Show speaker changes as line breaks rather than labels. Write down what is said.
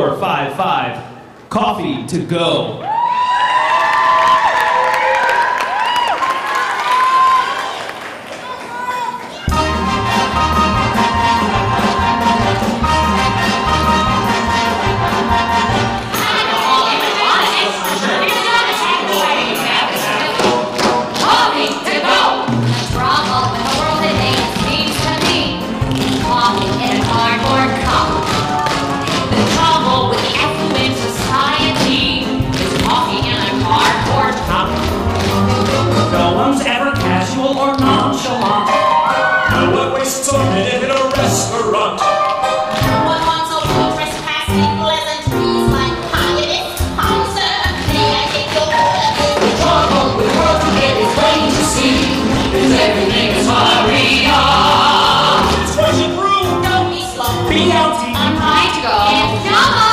455 Coffee to Go. and Nigel and Noah.